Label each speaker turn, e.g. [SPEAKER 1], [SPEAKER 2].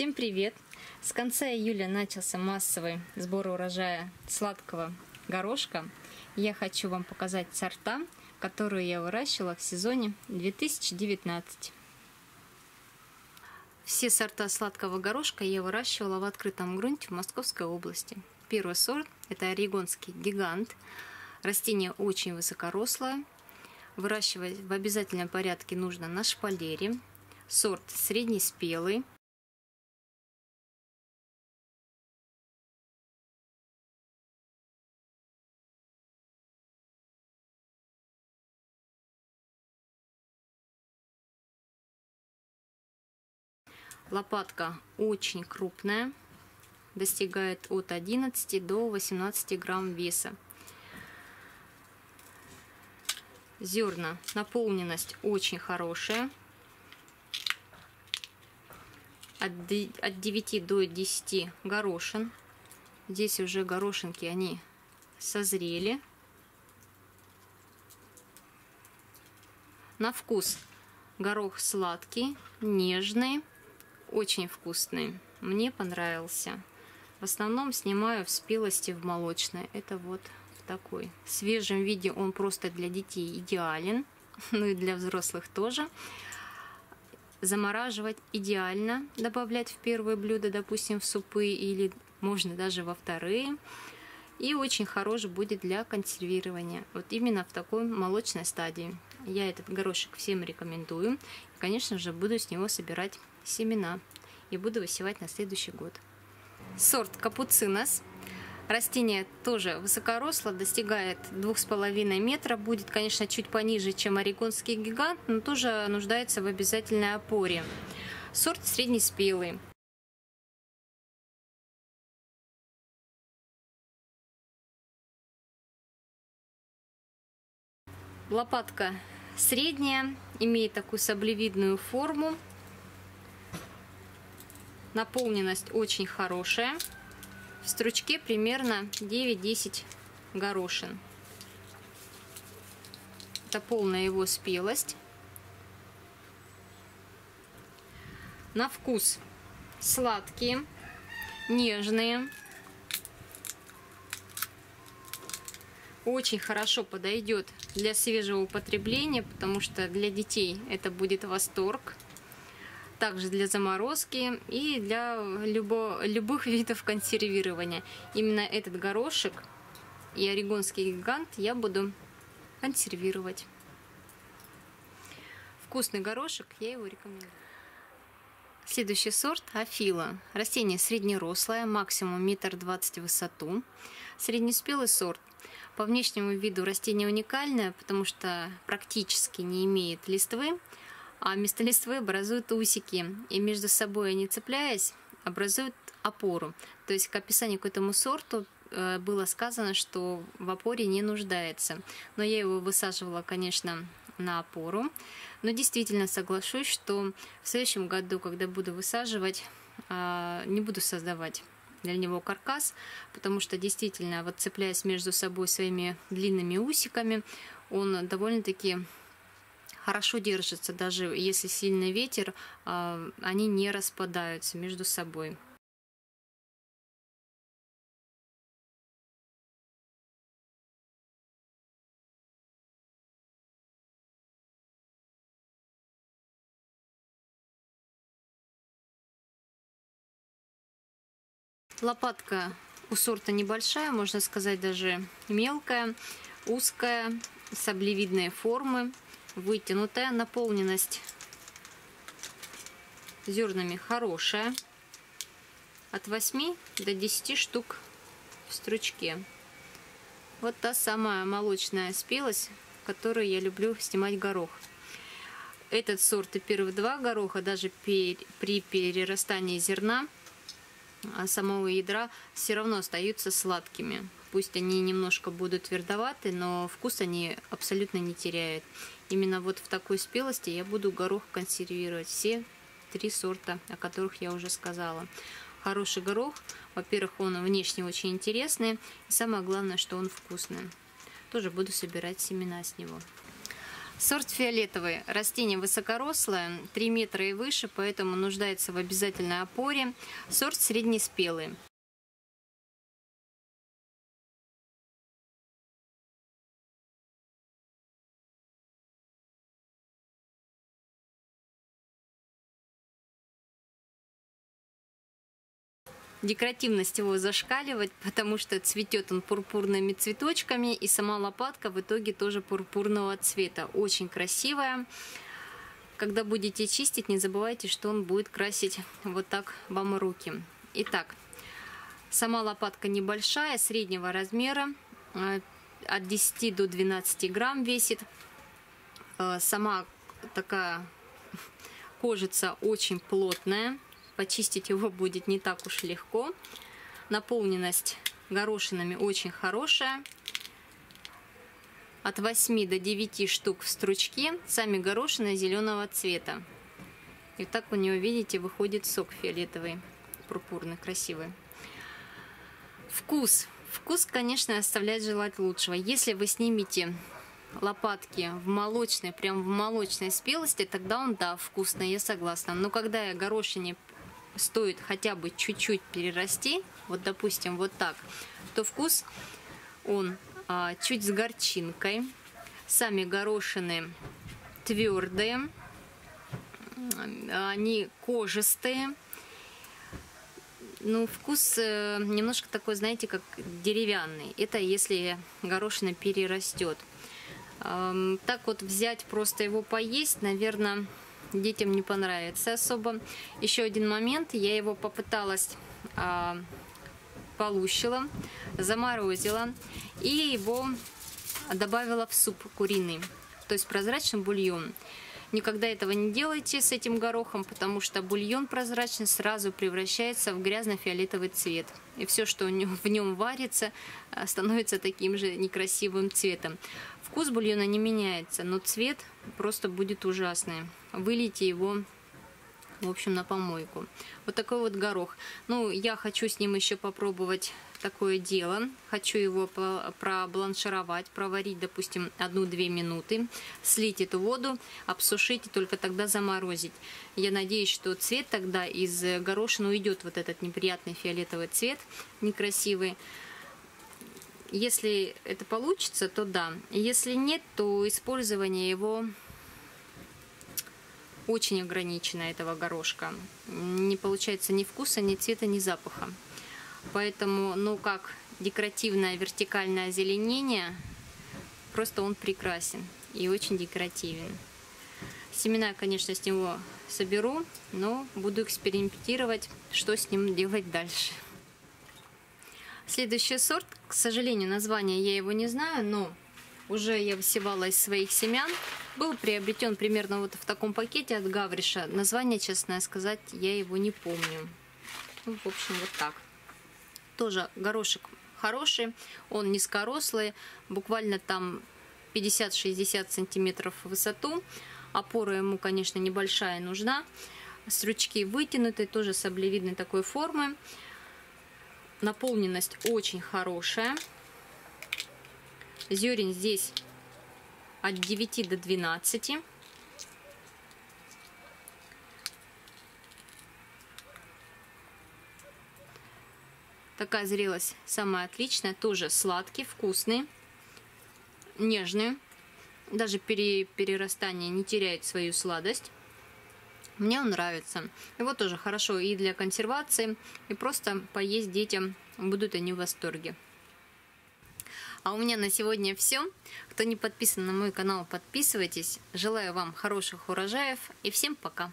[SPEAKER 1] Всем привет! С конца июля начался массовый сбор урожая сладкого горошка. Я хочу вам показать сорта, которые я выращивала в сезоне 2019. Все сорта сладкого горошка я выращивала в открытом грунте в Московской области. Первый сорт – это орегонский гигант. Растение очень высокорослое. Выращивать в обязательном порядке нужно на шпалере. Сорт среднеспелый, Лопатка очень крупная, достигает от 11 до 18 грамм веса. Зерна, наполненность очень хорошая. От 9 до 10 горошин. Здесь уже горошинки, они созрели. На вкус горох сладкий, нежный очень вкусный. Мне понравился. В основном снимаю в спелости в молочной. Это вот в такой. В свежем виде он просто для детей идеален. Ну и для взрослых тоже. Замораживать идеально. Добавлять в первое блюдо, допустим, в супы или можно даже во вторые. И очень хорош будет для консервирования. Вот именно в такой молочной стадии. Я этот горошек всем рекомендую. И, конечно же, буду с него собирать семена и буду высевать на следующий год. Сорт капуцинос. Растение тоже высокоросло, достигает 2,5 метра. Будет, конечно, чуть пониже, чем орегонский гигант, но тоже нуждается в обязательной опоре. Сорт среднеспелый. Лопатка средняя, имеет такую саблевидную форму. Наполненность очень хорошая. В стручке примерно 9-10 горошин. Это полная его спелость. На вкус сладкие, нежные. Очень хорошо подойдет для свежего употребления, потому что для детей это будет восторг также для заморозки и для любо, любых видов консервирования. Именно этот горошек и орегонский гигант я буду консервировать. Вкусный горошек, я его рекомендую. Следующий сорт Афила. Растение среднерослое, максимум метр двадцать в высоту. Среднеспелый сорт. По внешнему виду растение уникальное, потому что практически не имеет листвы, а вместо листвы образуют усики, и между собой они цепляясь, образуют опору. То есть к описанию к этому сорту э, было сказано, что в опоре не нуждается. Но я его высаживала, конечно, на опору. Но действительно соглашусь, что в следующем году, когда буду высаживать, э, не буду создавать для него каркас, потому что действительно, вот цепляясь между собой своими длинными усиками, он довольно-таки хорошо держатся, даже если сильный ветер, а, они не распадаются между собой. Лопатка у сорта небольшая, можно сказать даже мелкая, узкая, саблевидные формы вытянутая, наполненность зернами хорошая. От 8 до 10 штук в стручке. Вот та самая молочная спелость, которую я люблю снимать горох. Этот сорт и первые два гороха, даже при перерастании зерна, а самого ядра, все равно остаются сладкими. Пусть они немножко будут твердоваты, но вкус они абсолютно не теряют. Именно вот в такой спелости я буду горох консервировать. Все три сорта, о которых я уже сказала. Хороший горох. Во-первых, он внешне очень интересный. И самое главное, что он вкусный. Тоже буду собирать семена с него. Сорт фиолетовый. Растение высокорослое, 3 метра и выше, поэтому нуждается в обязательной опоре. Сорт среднеспелый. Декоративность его зашкаливает, потому что цветет он пурпурными цветочками, и сама лопатка в итоге тоже пурпурного цвета. Очень красивая. Когда будете чистить, не забывайте, что он будет красить вот так вам руки. Итак, сама лопатка небольшая, среднего размера, э, от 10 до 12 грамм весит. Э, сама такая кожица очень плотная почистить его будет не так уж легко. Наполненность горошинами очень хорошая. От 8 до 9 штук в стручке. Сами горошины зеленого цвета. И так у него, видите, выходит сок фиолетовый, пурпурный, красивый. Вкус. Вкус, конечно, оставляет желать лучшего. Если вы снимете лопатки в молочной, прям в молочной спелости, тогда он, да, вкусный, я согласна. Но когда я горошине стоит хотя бы чуть-чуть перерасти, вот допустим вот так, то вкус он а, чуть с горчинкой. Сами горошины твердые, они кожистые. Ну, вкус э, немножко такой, знаете, как деревянный. Это если горошина перерастет. Так вот взять, просто его поесть, наверное, детям не понравится особо. Еще один момент, я его попыталась а, полущила, заморозила и его добавила в суп куриный, то есть прозрачный бульон. Никогда этого не делайте с этим горохом, потому что бульон прозрачный сразу превращается в грязно-фиолетовый цвет. И все, что в нем варится, а, становится таким же некрасивым цветом. Вкус бульона не меняется, но цвет просто будет ужасный. Вылейте его в общем, на помойку. Вот такой вот горох. Ну, я хочу с ним еще попробовать такое дело. Хочу его пробланшировать, проварить, допустим, 1-2 минуты, слить эту воду, обсушить и только тогда заморозить. Я надеюсь, что цвет тогда из горошины уйдет, вот этот неприятный фиолетовый цвет, некрасивый. Если это получится, то да. Если нет, то использование его очень ограничено, этого горошка. Не получается ни вкуса, ни цвета, ни запаха. Поэтому, ну как декоративное вертикальное озеленение, просто он прекрасен и очень декоративен. Семена, конечно, с него соберу, но буду экспериментировать, что с ним делать дальше. Следующий сорт, к сожалению, название я его не знаю, но уже я высевала из своих семян. Был приобретен примерно вот в таком пакете от Гавриша. Название, честно сказать, я его не помню. Ну, в общем, вот так. Тоже горошек хороший, он низкорослый, буквально там 50-60 сантиметров в высоту. Опора ему, конечно, небольшая нужна. Стручки вытянутые, тоже саблевидной такой формы. Наполненность очень хорошая. Зерен здесь от 9 до 12. Такая зрелость самая отличная. Тоже сладкий, вкусный, нежный. Даже при перерастании не теряет свою сладость. Мне он нравится. Его тоже хорошо и для консервации, и просто поесть детям будут они в восторге. А у меня на сегодня все. Кто не подписан на мой канал, подписывайтесь. Желаю вам хороших урожаев и всем пока.